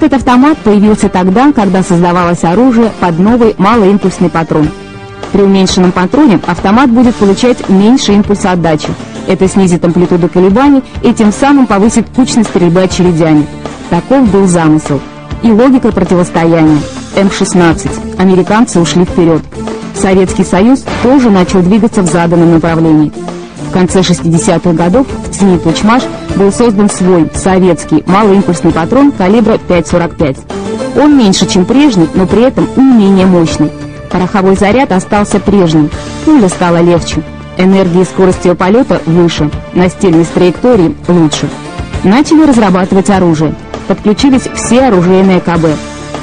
Этот автомат появился тогда, когда создавалось оружие под новый малоимпульсный патрон. При уменьшенном патроне автомат будет получать меньше импульса отдачи. Это снизит амплитуду колебаний и тем самым повысит кучность стрельбы очередями. Таков был замысел. И логика противостояния. М-16. Американцы ушли вперед. Советский Союз тоже начал двигаться в заданном направлении. В конце 60-х годов ЦНИ «Тучмаш» был создан свой советский малоимпульсный патрон калибра 5,45. Он меньше, чем прежний, но при этом не менее мощный. Пороховой заряд остался прежним, пуля стала легче, энергия и скорость ее полета выше, настильность траектории лучше. Начали разрабатывать оружие. Подключились все оружейные КБ.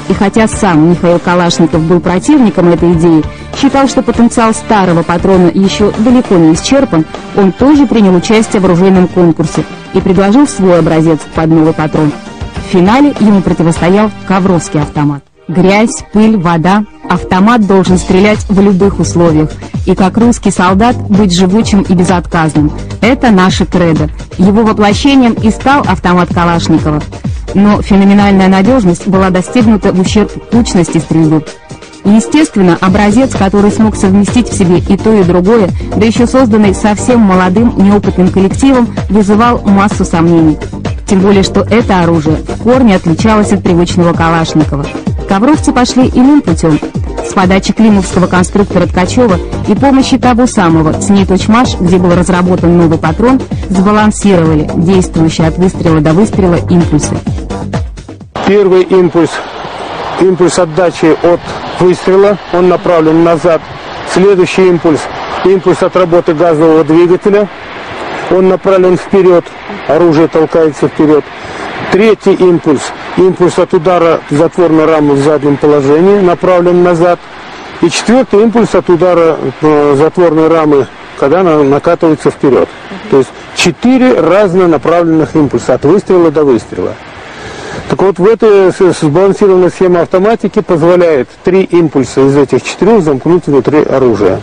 И хотя сам Михаил Калашников был противником этой идеи, считал, что потенциал старого патрона еще далеко не исчерпан, он тоже принял участие в оружейном конкурсе и предложил свой образец под новый патрон. В финале ему противостоял Ковровский автомат. Грязь, пыль, вода. Автомат должен стрелять в любых условиях. И как русский солдат быть живучим и безотказным. Это наше кредо. Его воплощением и стал автомат Калашникова. Но феноменальная надежность была достигнута в ущерб кучности стрельбы. Естественно, образец, который смог совместить в себе и то, и другое, да еще созданный совсем молодым, неопытным коллективом, вызывал массу сомнений. Тем более, что это оружие в корне отличалось от привычного Калашникова. Ковровцы пошли иным путем. С подачи климовского конструктора Ткачева и помощи того самого ЦНИ-Точмаш, где был разработан новый патрон, сбалансировали действующие от выстрела до выстрела импульсы. Первый импульс, импульс отдачи от выстрела, он направлен назад. Следующий импульс, импульс от работы газового двигателя, он направлен вперед, оружие толкается вперед. Третий импульс, импульс от удара затворной рамы в заднем положении, направлен назад. И четвертый импульс от удара э, затворной рамы, когда она накатывается вперед. То есть четыре разнонаправленных импульса от выстрела до выстрела. Так вот, в этой сбалансированной схеме автоматики позволяет три импульса из этих четырех замкнуть внутри оружия.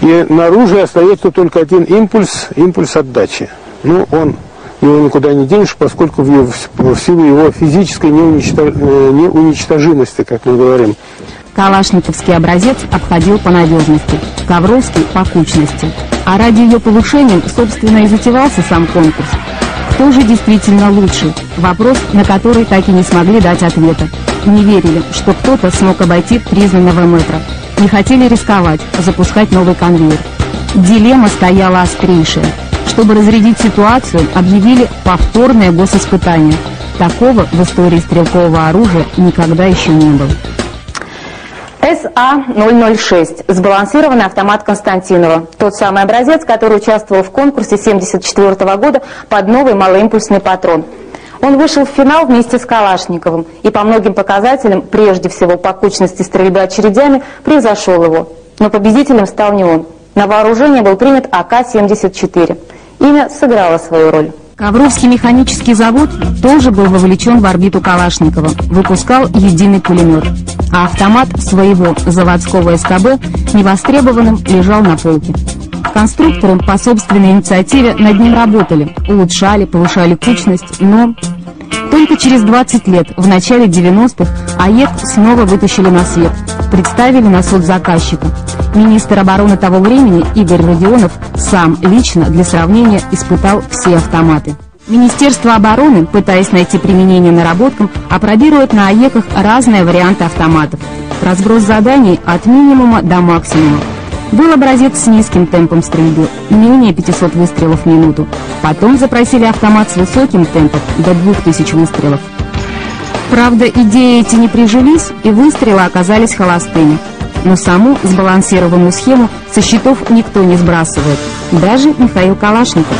И на оружие остается только один импульс, импульс отдачи. Ну, он его никуда не денешь, поскольку в, в силу его физической. Э, неуничтожимости, как мы говорим. Калашниковский образец обходил по надежности, Ковровский – по кучности. А ради ее повышения, собственно, и затевался сам конкурс. Кто же действительно лучше? Вопрос, на который так и не смогли дать ответа. Не верили, что кто-то смог обойти признанного метра. Не хотели рисковать, запускать новый конвейер. Дилемма стояла острейшая – чтобы разрядить ситуацию, объявили повторное госиспытание. Такого в истории стрелкового оружия никогда еще не было. СА-006 – сбалансированный автомат Константинова. Тот самый образец, который участвовал в конкурсе 1974 года под новый малоимпульсный патрон. Он вышел в финал вместе с Калашниковым и по многим показателям, прежде всего по кучности стрельбы очередями, превзошел его. Но победителем стал не он. На вооружение был принят АК-74. Имя сыграло свою роль. Ковровский механический завод тоже был вовлечен в орбиту Калашникова, выпускал единый пулемет, а автомат своего заводского СКБ невостребованным лежал на полке. Конструкторы по собственной инициативе над ним работали, улучшали, повышали кучность, но только через 20 лет, в начале 90-х, АЕК снова вытащили на свет, представили на суд заказчика. Министр обороны того времени Игорь Родионов сам лично для сравнения испытал все автоматы. Министерство обороны, пытаясь найти применение наработкам, опробирует на АЕКах разные варианты автоматов. Разброс заданий от минимума до максимума. Был образец с низким темпом стрельбы, менее 500 выстрелов в минуту. Потом запросили автомат с высоким темпом, до 2000 выстрелов. Правда, идеи эти не прижились, и выстрелы оказались холостыми. Но саму сбалансированную схему со счетов никто не сбрасывает, даже Михаил Калашников.